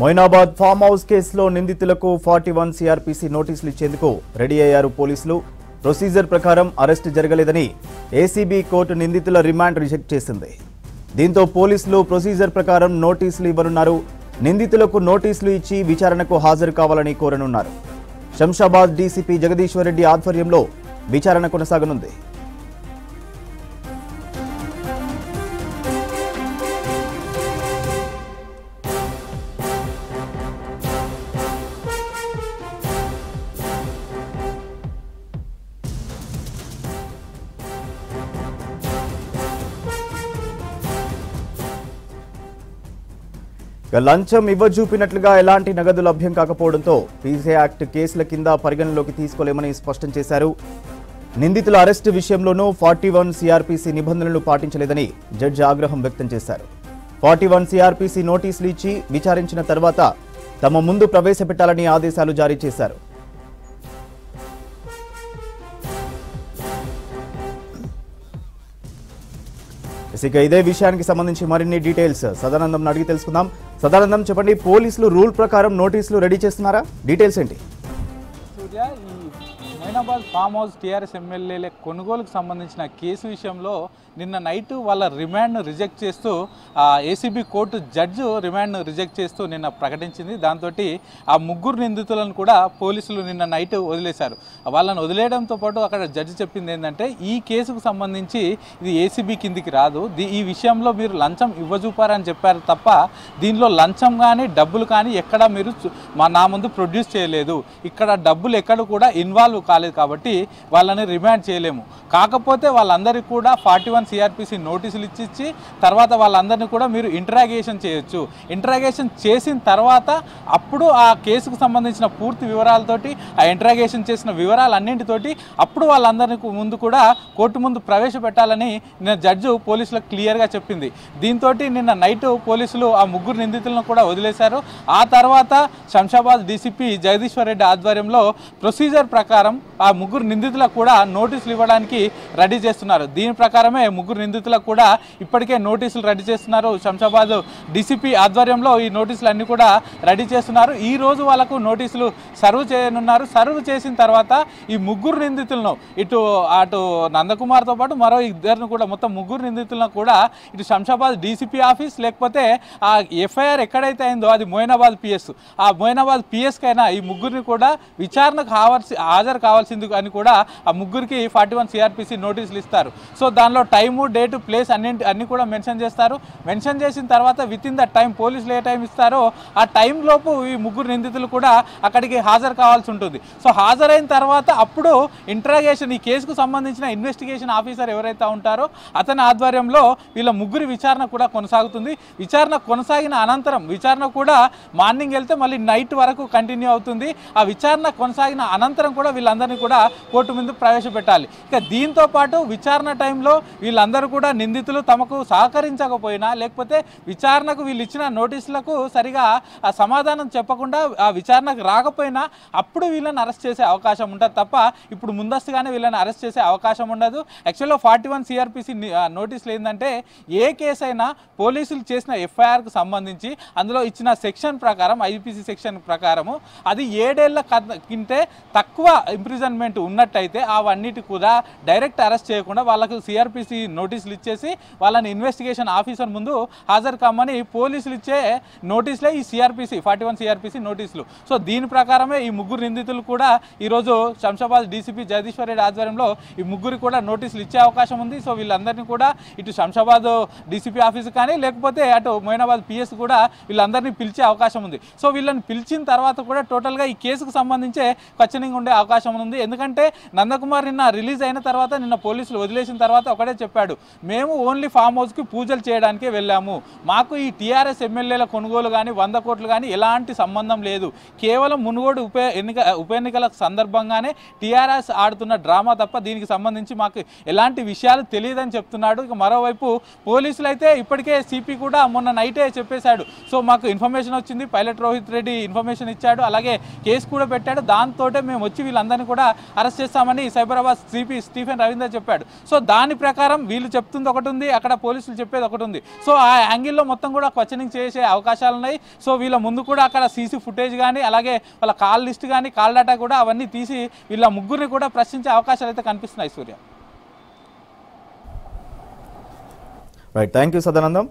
Moinabad farm house కేసులో నిందితులకు forty one CrPC నోటీసులు ఇచ్చేందుకు రెడీ అయ్యారు పోలీసులు. ప్రొసీజర్ ప్రకారం అరెస్ట్ జరగలేదని ఏసీబీ కోర్టు నిందితుల రిమాండ్ రిజెక్ట్ చేసింది. దీంతో పోలీసులు ప్రొసీజర్ ప్రకారం నోటీసులు ఇవ్వనున్నారు. నిందితులకు నోటీసులు ఇచ్చి విచారణకు హాజరు కావాలని కోరనున్నారు. శంషాబాద్ డీసీపీ జగదీశ్వర్ రెడ్డి ఆధ్వర్యంలో విచారణ కొనసాగనుంది. లంచం ఇవ్వజూపినట్లుగా ఎలాంటి నగదు లభ్యం కాకపోవడంతో పీసీ యాక్ట్ కేసుల కింద పరిగణనలోకి తీసుకోలేమని స్పష్టం చేశారు. నిందితుల అరెస్టు విషయంలోనూ ఫార్టీ వన్ సిఆర్పిసి నిబంధనలు పాటించలేదని జడ్జి ఆగ్రహం వ్యక్తం చేశారు. ఫార్టీ వన్ సిఆర్పిసి నోటీసులు ఇచ్చి విచారించిన తర్వాత తమ ముందు ప్రవేశపెట్టాలని ఆదేశాలు జారీ చేశారు. ఇక ఇదే విషయానికి సంబంధించి మరిన్ని డీటెయిల్స్ సదానందం అడిగి తెలుసుకుందాం. సదానందం చెప్పండి పోలీసులు రూల్ ప్రకారం నోటీసులు రెడీ చేస్తున్నారా? డీటెయిల్స్ ఏంటి? సూర్య ఫామ్ హౌస్ టీఆర్ఎస్ ఎమ్మెల్యేల కొనుగోలుకు సంబంధించిన కేసు విషయంలో నిన్న నైట్ వాళ్ళ రిమాండ్ను రిజెక్ట్ చేస్తూ ఏసీబీ కోర్టు జడ్జి రిమాండ్ను రిజెక్ట్ చేస్తూ నిన్న ప్రకటించింది. దాంతో ఆ ముగ్గురు నిందితులను కూడా పోలీసులు నిన్న నైట్ వదిలేశారు. వాళ్ళని వదిలేయడంతో పాటు అక్కడ జడ్జి చెప్పింది ఏంటంటే ఈ కేసుకు సంబంధించి ఇది ఏసీబీ కిందికి రాదు. ఈ విషయంలో మీరు లంచం ఇవ్వజూపారని చెప్పారు తప్ప దీనిలో లంచం కానీ డబ్బులు కానీ ఎక్కడ మీరు మా నా ముందు ప్రొడ్యూస్ చేయలేదు. ఇక్కడ డబ్బులు ఎక్కడ కూడా ఇన్వాల్వ్ కాలేదు. కాబట్టి వాళ్ళని రిమాండ్ చేయలేము. కాకపోతే వాళ్ళందరికీ కూడా ఫార్టీ వన్ సిఆర్పిసి నోటీసులు ఇచ్చిచ్చి తర్వాత వాళ్ళందరినీ కూడా మీరు ఇంటరాగేషన్ చేయొచ్చు. ఇంటరాగేషన్ చేసిన తర్వాత అప్పుడు ఆ కేసుకు సంబంధించిన పూర్తి వివరాలతోటి ఆ ఇంటరాగేషన్ చేసిన వివరాలన్నింటితోటి అప్పుడు వాళ్ళందరినీ ముందు కూడా కోర్టు ముందు ప్రవేశపెట్టాలని నిన్న జడ్జు పోలీసులకు క్లియర్గా చెప్పింది. దీంతో నిన్న నైట్ పోలీసులు ఆ ముగ్గురు నిందితులను కూడా వదిలేశారు. ఆ తర్వాత శంషాబాద్ డీసీపీ జగదీశ్వర్ రెడ్డి ఆధ్వర్యంలో ప్రొసీజర్ ప్రకారం ఆ ముగ్గురు నిందితులకు కూడా నోటీసులు ఇవ్వడానికి రెడీ చేస్తున్నారు. దీని ప్రకారమే ముగ్గురు నిందితులకు కూడా ఇప్పటికే నోటీసులు రెడీ చేస్తున్నారు. శంషాబాద్ డీసీపీ ఆధ్వర్యంలో ఈ నోటీసులు అన్ని కూడా రెడీ చేస్తున్నారు. ఈ రోజు వాళ్ళకు నోటీసులు సర్వ్ చేయనున్నారు. సర్వ్ చేసిన తర్వాత ఈ ముగ్గురు నిందితులను ఇటు అటు నందకుమార్తో పాటు మరో ఇద్దరిని కూడా మొత్తం ముగ్గురు నిందితులను కూడా ఇటు శంషాబాద్ డీసీపీ ఆఫీస్ లేకపోతే ఆ ఎఫ్ఐఆర్ ఎక్కడైతే అయిందో అది మోయినాబాద్ పిఎస్. ఆ మోయినాబాద్ పిఎస్కైనా ఈ ముగ్గురిని కూడా విచారణకు కావాల్సి హాజరు రావాల్సింది అని కూడా ఆ ముగ్గురికి ఫార్టీ వన్ సిఆర్పిసి నోటీసులు ఇస్తారు. సో దానిలో టైము డేటు ప్లేస్ అన్నింటి అన్ని కూడా మెన్షన్ చేస్తారు. మెన్షన్ చేసిన తర్వాత విత్ ఇన్ ద టైం పోలీసులు ఏ టైం ఇస్తారో ఆ టైం లోపు ఈ ముగ్గురు నిందితులు కూడా అక్కడికి హాజరు కావాల్సి ఉంటుంది. సో హాజరైన తర్వాత అప్పుడు ఇంటరాగేషన్ ఈ కేసుకు సంబంధించిన ఇన్వెస్టిగేషన్ ఆఫీసర్ ఎవరైతే ఉంటారో అతని ఆధ్వర్యంలో వీళ్ళ ముగ్గురి విచారణ కూడా కొనసాగుతుంది. విచారణ కొనసాగిన అనంతరం విచారణ కూడా మార్నింగ్ వెళ్తే మళ్ళీ నైట్ వరకు కంటిన్యూ అవుతుంది. ఆ విచారణ కొనసాగిన అనంతరం కూడా వీళ్ళందరినీ కూడా కోర్టు ముందు ప్రవేశపెట్టాలి. ఇక దీంతో పాటు విచారణ టైంలో వీళ్ళందరూ కూడా నిందితులు తమకు సహకరించకపోయినా లేకపోతే విచారణకు వీళ్ళు ఇచ్చిన నోటీసులకు సరిగా సమాధానం చెప్పకుండా ఆ విచారణకు రాకపోయినా అప్పుడు వీళ్ళని అరెస్ట్ చేసే అవకాశం ఉంటుంది తప్ప ఇప్పుడు ముందస్తుగానే వీళ్ళని అరెస్ట్ చేసే అవకాశం ఉండదు. యాక్చువల్గా ఫార్టీ వన్ సిఆర్పిసి నోటీసులు ఏంటంటే ఏ కేసు అయినా పోలీసులు చేసిన ఎఫ్ఐఆర్కు సంబంధించి అందులో ఇచ్చిన సెక్షన్ ప్రకారం ఐపీసీ సెక్షన్ ప్రకారము అది ఏడేళ్ళ కింటే తక్కువ ఇంప్రిజన్మెంట్ ఉన్నట్టయితే అవన్నిటి కూడా డైరెక్ట్ అరెస్ట్ చేయకుండా వాళ్ళకు సిఆర్పిసి నోటీసులు ఇచ్చేసి వాళ్ళని ఇన్వెస్టిగేషన్ ఆఫీసర్ ముందు హాజరు కమ్మని పోలీసులు ఇచ్చే నోటీసులే ఈ సిఆర్పిసి ఫార్టీ వన్ సిఆర్పిసి నోటీసులు. సో దీని ప్రకారమే ఈ ముగ్గురు నిందితులు కూడా ఈరోజు శంషాబాద్ డీసీపీ జగదీశ్వర్ రెడ్డి ఆధ్వర్యంలో ఈ ముగ్గురు కూడా నోటీసులు ఇచ్చే అవకాశం ఉంది. సో వీళ్ళందరినీ కూడా ఇటు శంషాబాద్ డీసీపీ ఆఫీస్ కానీ లేకపోతే అటు మొయినాబాద్ పిఎస్ కూడా వీళ్ళందరినీ పిలిచే అవకాశం ఉంది. సో వీళ్ళని పిలిచిన తర్వాత కూడా టోటల్గా ఈ కేసుకు సంబంధించే క్వశ్చనింగ్ ఉండే అవకాశం ఉంది. ఎందుకంటే నందకుమార్ నిన్న రిలీజ్ అయిన తర్వాత నిన్న పోలీసులు వదిలేసిన తర్వాత ఒకటే చెప్పాడు మేము ఓన్లీ ఫామ్ హౌస్కి పూజలు చేయడానికే వెళ్ళాము. మాకు ఈ టీఆర్ఎస్ ఎమ్మెల్యేల కొనుగోలు కానీ వంద కోట్లు కానీ ఎలాంటి సంబంధం లేదు. కేవలం మునుగోడు ఉప ఎన్నిక ఉప ఎన్నికల సందర్భంగానే టీఆర్ఎస్ ఆడుతున్న డ్రామా తప్ప దీనికి సంబంధించి మాకు ఎలాంటి విషయాలు తెలియదని చెప్తున్నాడు. ఇక మరోవైపు పోలీసులు అయితే ఇప్పటికే సిపి కూడా మొన్న నైటే చెప్పేశాడు. సో మాకు ఇన్ఫర్మేషన్ వచ్చింది. పైలట్ రోహిత్ రెడ్డి ఇన్ఫర్మేషన్ ఇచ్చాడు. అలాగే కేసు కూడా పెట్టాడు. దాంతోటే మేము వచ్చి వీళ్ళందరినీ కూడా అరెస్ట్ చేస్తామని సైబరాబాద్ సిపి స్టీఫెన్ రవీందర్ చెప్పాడు. సో దాని ప్రకారం వీళ్ళు చెప్తుంది ఒకటి ఉంది అక్కడ పోలీసులు చెప్పేది ఒకటి ఉంది. సో ఆ యాంగిల్లో మొత్తం కూడా క్వశ్చనింగ్ చేసే అవకాశాలు ఉన్నాయి. సో వీళ్ళ ముందు కూడా అక్కడ సీసీ ఫుటేజ్ కానీ అలాగే వాళ్ళ కాల్ లిస్ట్ కానీ కాల్ డేటా కూడా అవన్నీ తీసి వీళ్ళ ముగ్గురిని కూడా ప్రశ్నించే అవకాశాలు అయితే కనిపిస్తున్నాయి Surya. Right thank you Sadanandam.